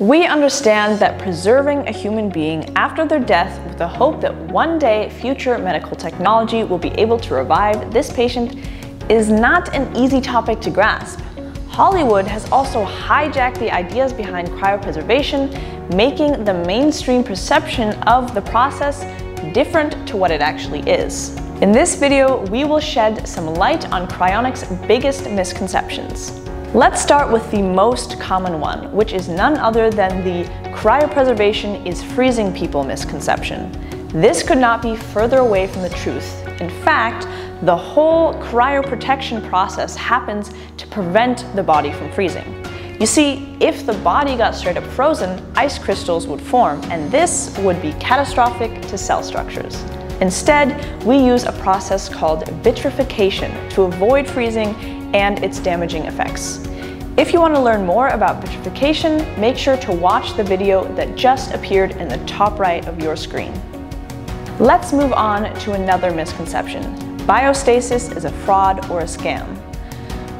We understand that preserving a human being after their death with the hope that one day future medical technology will be able to revive this patient is not an easy topic to grasp. Hollywood has also hijacked the ideas behind cryopreservation, making the mainstream perception of the process different to what it actually is. In this video, we will shed some light on cryonics' biggest misconceptions. Let's start with the most common one, which is none other than the cryopreservation is freezing people misconception. This could not be further away from the truth. In fact, the whole cryoprotection process happens to prevent the body from freezing. You see, if the body got straight up frozen, ice crystals would form, and this would be catastrophic to cell structures. Instead, we use a process called vitrification to avoid freezing and its damaging effects. If you want to learn more about vitrification, make sure to watch the video that just appeared in the top right of your screen. Let's move on to another misconception. Biostasis is a fraud or a scam.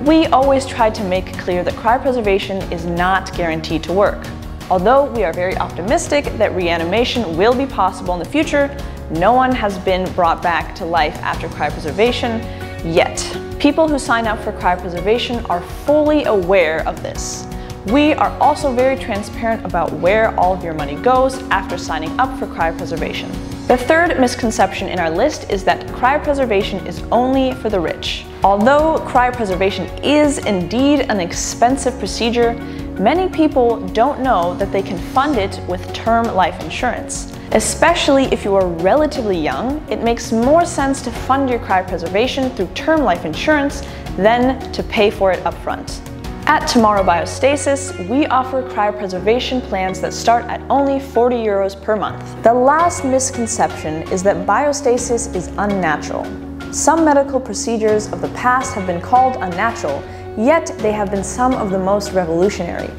We always try to make clear that cryopreservation is not guaranteed to work. Although we are very optimistic that reanimation will be possible in the future, no one has been brought back to life after cryopreservation yet. People who sign up for cryopreservation are fully aware of this. We are also very transparent about where all of your money goes after signing up for cryopreservation. The third misconception in our list is that cryopreservation is only for the rich. Although cryopreservation is indeed an expensive procedure, many people don't know that they can fund it with term life insurance. Especially if you are relatively young, it makes more sense to fund your cryopreservation through term life insurance than to pay for it upfront. At Tomorrow Biostasis, we offer cryopreservation plans that start at only 40 euros per month. The last misconception is that biostasis is unnatural. Some medical procedures of the past have been called unnatural, yet they have been some of the most revolutionary.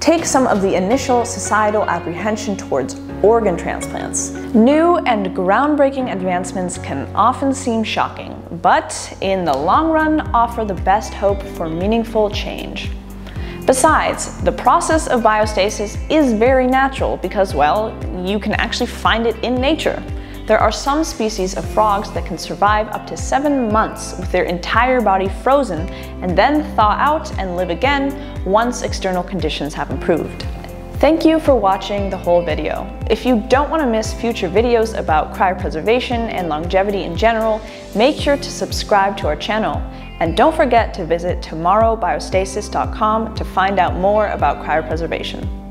Take some of the initial societal apprehension towards organ transplants. New and groundbreaking advancements can often seem shocking, but in the long run offer the best hope for meaningful change. Besides, the process of biostasis is very natural because, well, you can actually find it in nature. There are some species of frogs that can survive up to seven months with their entire body frozen and then thaw out and live again once external conditions have improved. Thank you for watching the whole video. If you don't want to miss future videos about cryopreservation and longevity in general, make sure to subscribe to our channel. And don't forget to visit tomorrowbiostasis.com to find out more about cryopreservation.